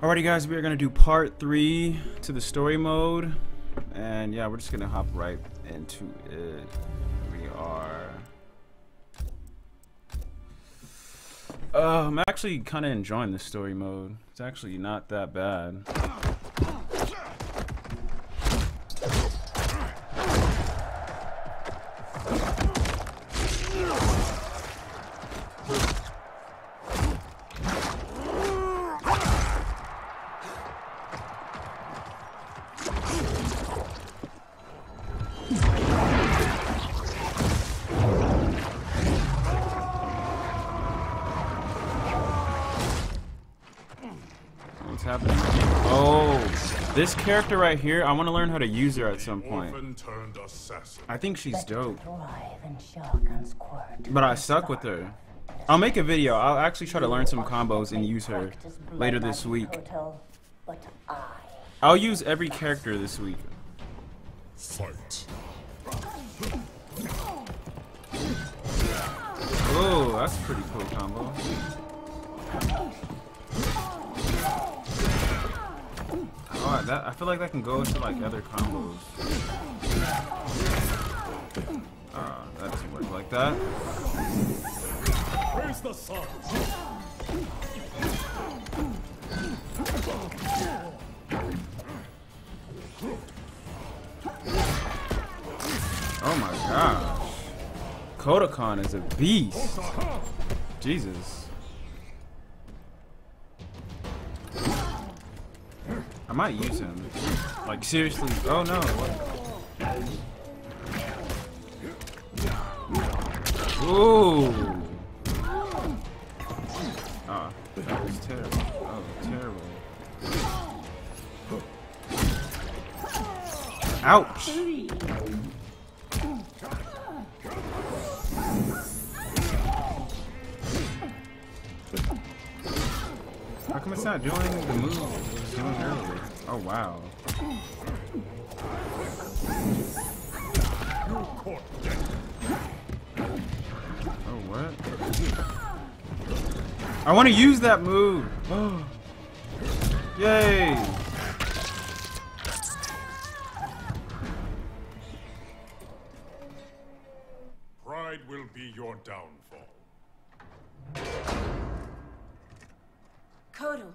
Alrighty guys, we are going to do part 3 to the story mode. And yeah, we're just going to hop right into it. We are... Uh, I'm actually kind of enjoying the story mode. It's actually not that bad. This character right here, I want to learn how to use her at some point. I think she's dope. But I suck with her. I'll make a video. I'll actually try to learn some combos and use her later this week. I'll use every character this week. Fight. Oh, that's a pretty cool combo. That, I feel like that can go into like other combos. Uh, that doesn't work like that. Praise the sun. Oh my gosh. Kotal Kahn is a beast. Jesus. Might use him. Like seriously. Oh no. What? Ooh. Ah, that was terrible. Oh, terrible. Ouch. Come it's not doing the move it was doing earlier? Oh wow. Oh what? I want to use that move. Yay! Pride will be your downfall. Kotal.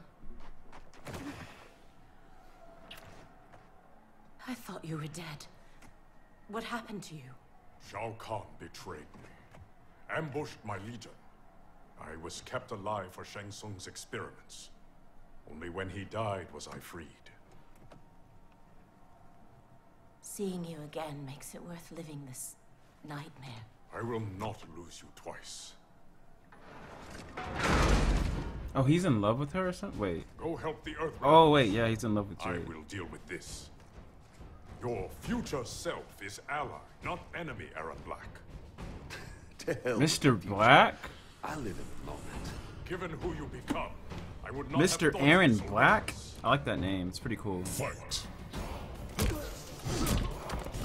I thought you were dead. What happened to you? Shao Kahn betrayed me, ambushed my legion. I was kept alive for Shang Tsung's experiments. Only when he died was I freed. Seeing you again makes it worth living this nightmare. I will not lose you twice. Oh, he's in love with her or something? Wait. Go help the Earth. Oh wait, yeah, he's in love with you. I Jade. will deal with this. Your future self is ally, not enemy, Erron Black. To hell. Mr. Black? I live in the moment. Given who you become, I would not Mr. thought Erron so Black? once. I like that name. It's pretty cool. Fight.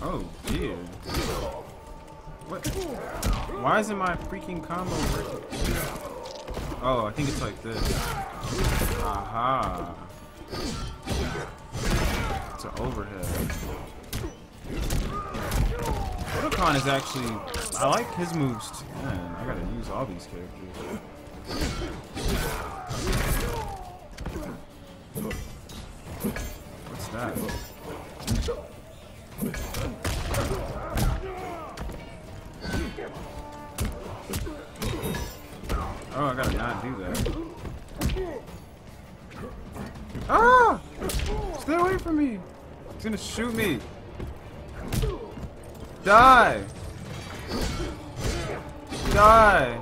Oh, dear. What? Why isn't my freaking combo working? Oh, I think it's like this. Aha. It's an overhead. Kotal Kahn is actually... I like his moves. Man, I gotta use all these characters. What's that? Oh, I gotta not do that. Ah! Stay away from me! He's gonna shoot me! Die! Die!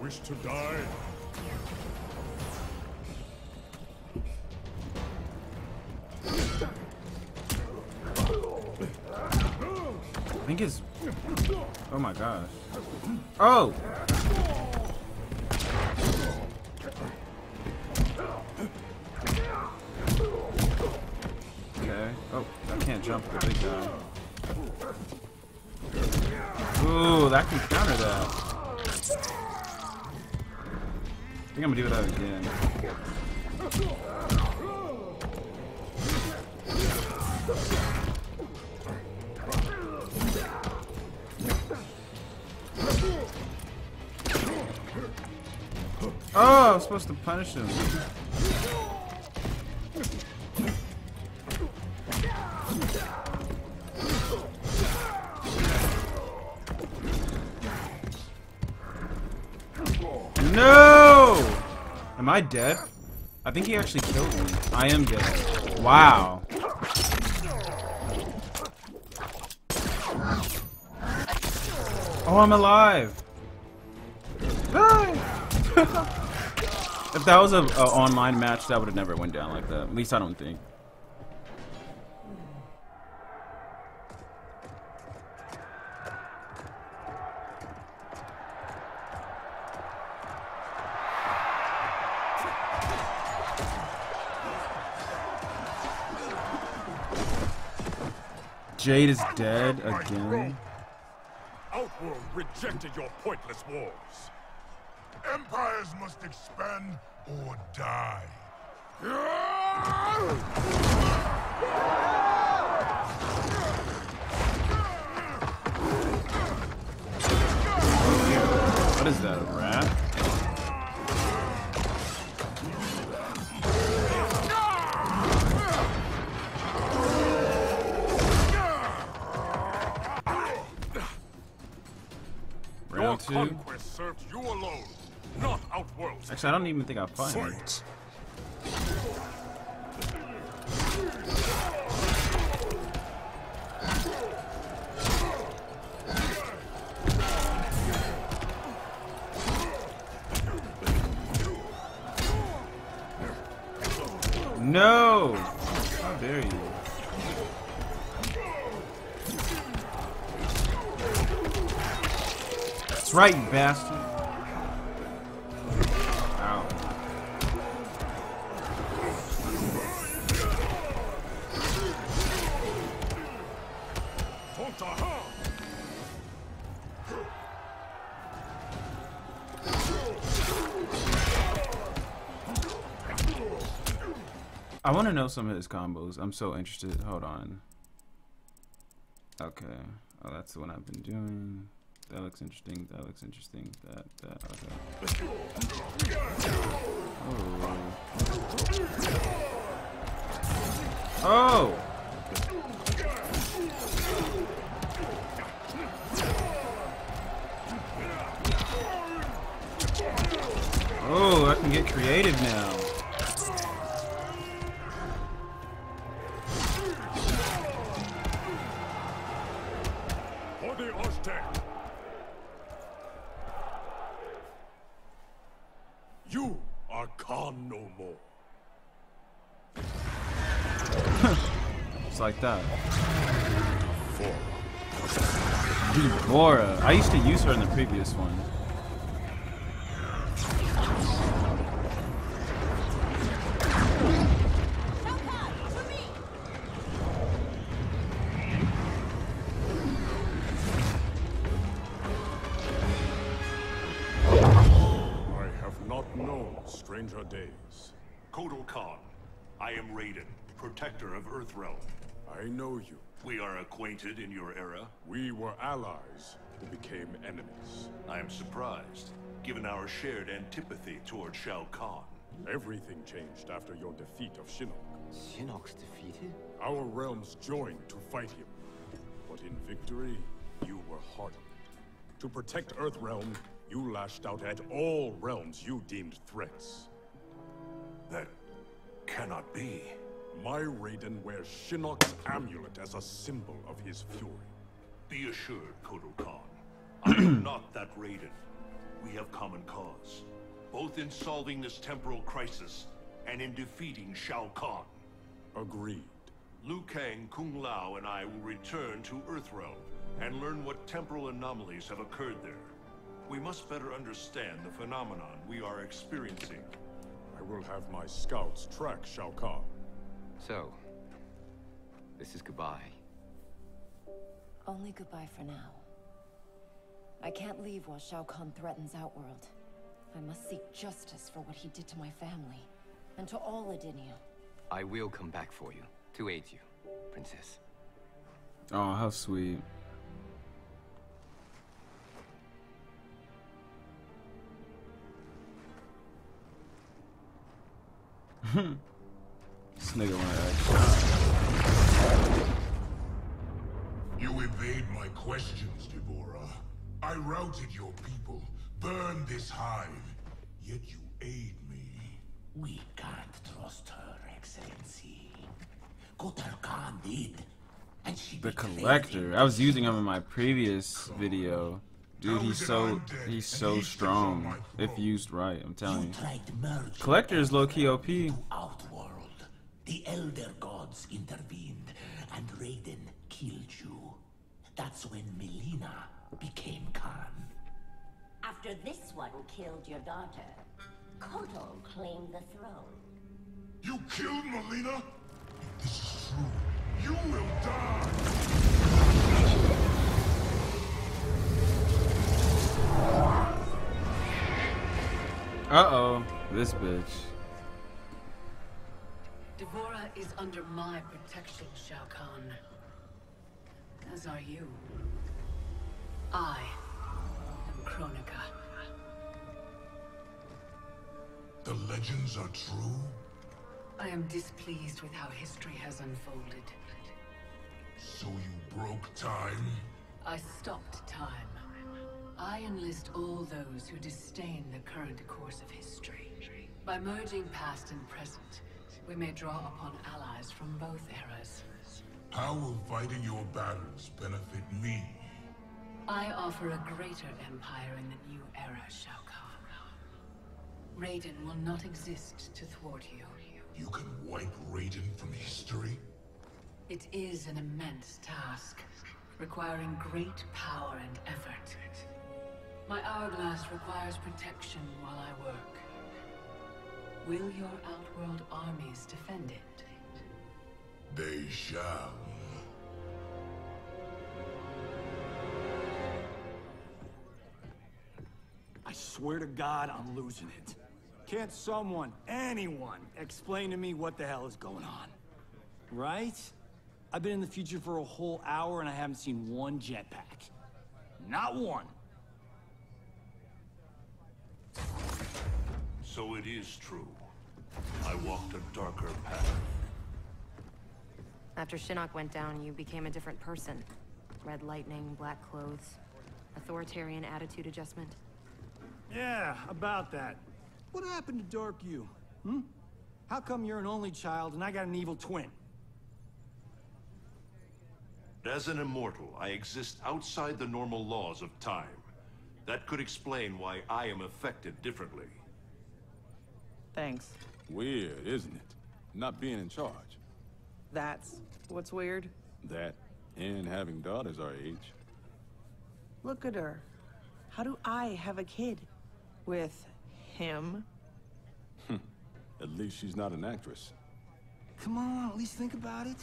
Wish to die? I think it's... Oh my gosh. Oh! Okay. Oh, I can't jump the big guy. Ooh, that can counter that. I think I'm gonna do that again. Oh, I was supposed to punish him. No! Am I dead? I think he actually killed me. I am dead. Wow. Oh, I'm alive. Ah! if that was a, a online match, that would have never went down like that. At least I don't think. Jade is dead again. Outworld rejected your pointless wars. Empires must expand or die. What is that, a rat? Your two. conquest served you alone, not Outworld's. Actually, I don't even think I him. Fight! No! How dare you? That's right, you bastard. I want to know some of his combos. I'm so interested. Hold on. Okay. Oh, that's the one I've been doing. That looks interesting. That looks interesting. That, that, okay. Oh! Oh! Oh, I can get creative now. Just like that. I used to use her in the previous one. Are in your era. We were allies who became enemies. I am surprised, given our shared antipathy toward Shao Kahn. Everything changed after your defeat of Shinnok. Shinnok's defeated? Our realms joined to fight him. But in victory, you were hardened. To protect Earthrealm, you lashed out at all realms you deemed threats. That cannot be. My Raiden wears Shinnok's amulet as a symbol of his fury. Be assured, Kotal Kahn. I am not that Raiden. We have common cause, both in solving this temporal crisis and in defeating Shao Kahn. Agreed. Liu Kang, Kung Lao, and I will return to Earthrealm and learn what temporal anomalies have occurred there. We must better understand the phenomenon we are experiencing. I will have my scouts track Shao Kahn. So, this is goodbye. Only goodbye for now. I can't leave while Shao Kahn threatens Outworld. I must seek justice for what he did to my family, and to all Edenia. I will come back for you, to aid you, Princess. Oh, how sweet. this nigga wanna. You evade my questions, D'Vorah. I routed your people, burned this hive, yet you aid me. We can't trust her, Excellency. Kotal Kahn did, and she The collector. I was using him in my previous video. Dude, he's so he's so strong if used right. I'm telling You you. tried to merge Collector is low key OP. to Outworld. The Elder Gods intervened, and Raiden killed you. That's when Mileena became Khan. After this one killed your daughter, Kotal claimed the throne. You killed Mileena? If this is true, you will die! Uh oh, this bitch. D'Vorah is under my protection, Shao Kahn. As are you. I am Kronika. The legends are true? I am displeased with how history has unfolded. So you broke time? I stopped time. I enlist all those who disdain the current course of history. By merging past and present, we may draw upon allies from both eras. How will fighting your battles benefit me? I offer a greater empire in the new era, Shao Kahn. Raiden will not exist to thwart you. You can wipe Raiden from history? It is an immense task, requiring great power and effort. My hourglass requires protection while I work. Will your Outworld armies defend it? They shall. I swear to God, I'm losing it. Can't someone, anyone, explain to me what the hell is going on? Right? I've been in the future for a whole hour and I haven't seen one jetpack. Not one. So it is true. I walked a darker path. After Shinnok went down, you became a different person. Red lightning, black clothes, authoritarian attitude adjustment. Yeah, about that. What happened to Dark You? Hmm? How come you're an only child and I got an evil twin? As an immortal, I exist outside the normal laws of time. That could explain why I am affected differently. Thanks. Weird, isn't it? Not being in charge. That's what's weird. That, and having daughters our age. Look at her. How do I have a kid? With him? Hmm. At least she's not an actress. Come on, at least think about it.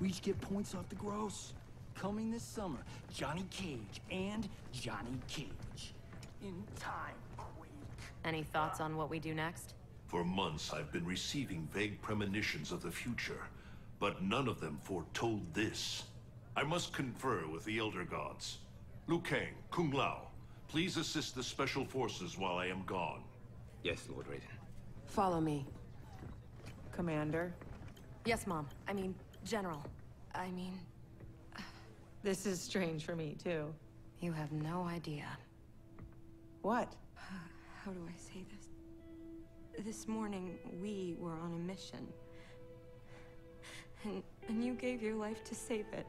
We each get points off the gross. Coming this summer, Johnny Cage and Johnny Cage. In time, Quake. Any thoughts on what we do next? For months, I've been receiving vague premonitions of the future, but none of them foretold this. I must confer with the Elder Gods. Liu Kang, Kung Lao, please assist the Special Forces while I am gone. Yes, Lord Raiden. Follow me. Commander. Yes, Mom. I mean, General. I mean, This is strange for me, too. you have no idea. What? How do I say this? This morning, we were on a mission. And, and you gave your life to save it.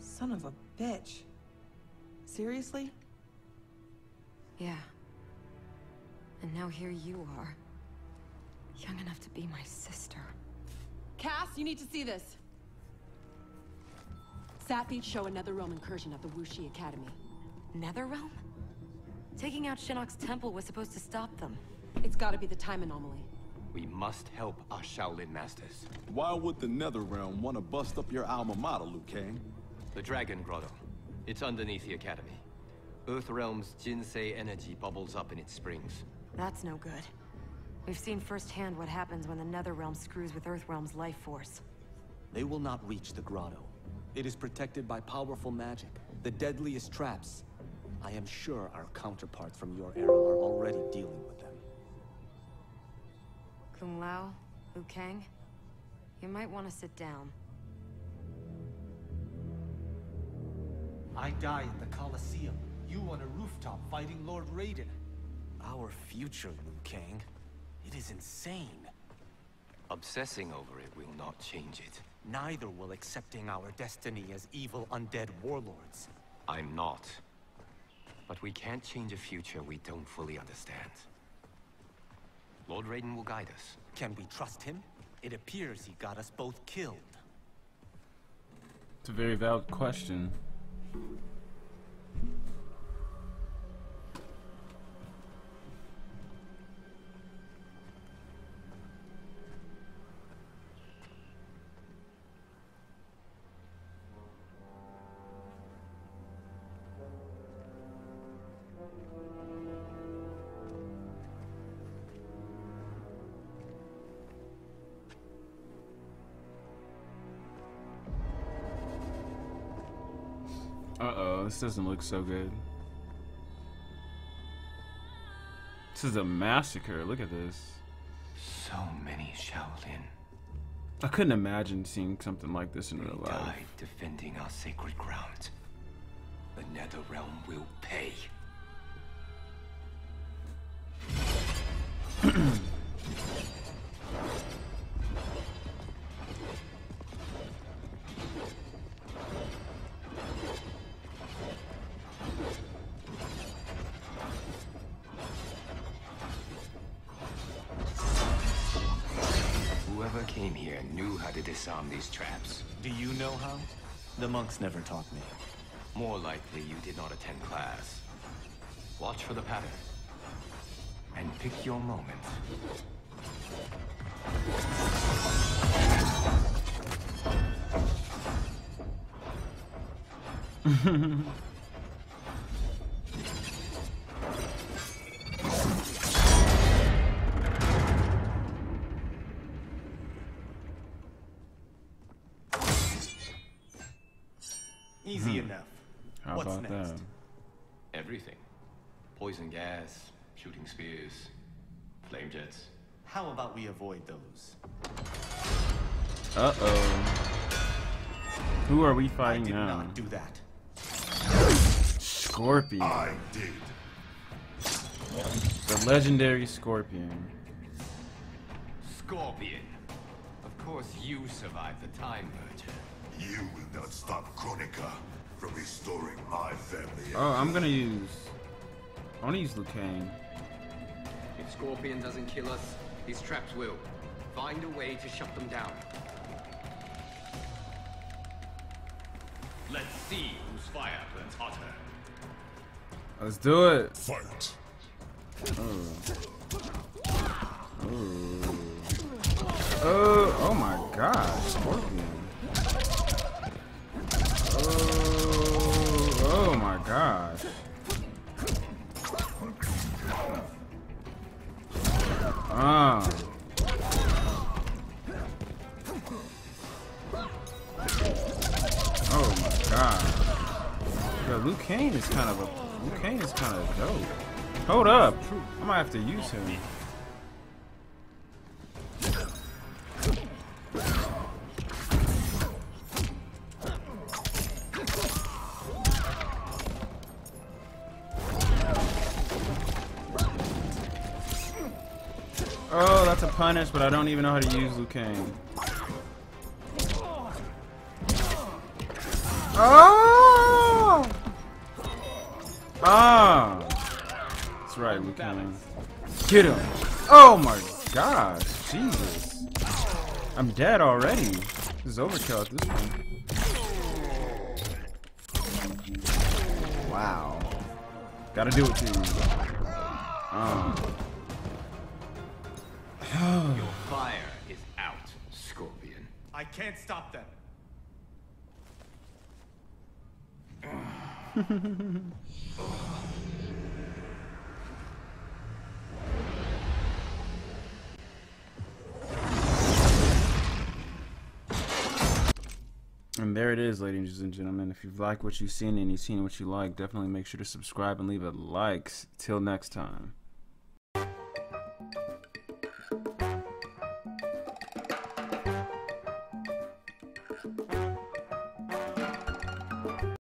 Son of a bitch. Seriously? Yeah. And now here you are. Young enough to be my sister. Cass, you need to see this. Sat feeds show another Rome incursion at the Wu Shi Academy. Netherrealm? Taking out Shinnok's temple was supposed to stop them. It's gotta be the time anomaly. We must help our Shaolin masters. Why would the Netherrealm want to bust up your alma mater, Liu Kang? The Dragon Grotto. It's underneath the Academy. Earthrealm's Jinsei energy bubbles up in its springs. That's no good. We've seen firsthand what happens when the Netherrealm screws with Earthrealm's life force. They will not reach the grotto. It is protected by powerful magic, the deadliest traps. I am sure our counterparts from your era are already dealing with them. Kung Lao, Liu Kang, you might want to sit down. I die in the Colosseum. You on a rooftop fighting Lord Raiden. Our future, Liu Kang. It is insane. Obsessing over it will not change it. Neither will accepting our destiny as evil undead warlords. I'm not. But we can't change a future we don't fully understand. Lord Raiden will guide us. Can we trust him? It appears he got us both killed. It's a very valid question. This doesn't look so good. This is a massacre. Look at this. So many Shaolin. I couldn't imagine seeing something like this in real life. Died defending our sacred ground. The Netherrealm will pay. The monks never taught me. More likely you did not attend class. Watch for the pattern. And pick your moment. How about we avoid those? Uh-oh. Who are we I fighting did now? not do that. Scorpion. I did. The legendary Scorpion. Scorpion. Of course you survived the time merger. You will not stop Kronika from restoring my family. Oh, I'm gonna use... I wanna use Liu Kang. If Scorpion doesn't kill us, these traps will. Find a way to shut them down. Let's see whose fire burns hotter. Let's do it. Fight. Oh. Kang kind of a is kind of dope. Hold up. I might have to use him. Oh, that's a punish, but I don't even know how to use Liu Kang. Oh! Ah! That's right, Liu Kang. Get him! Oh my gosh, Jesus. I'm dead already. This is overkill at this point. Wow. Gotta do it to you. Um. Your fire is out, Scorpion. I can't stop them. and there it is, ladies and gentlemen. If you've liked what you've seen and you've seen what you like, definitely make sure to subscribe and leave a like. Till next time.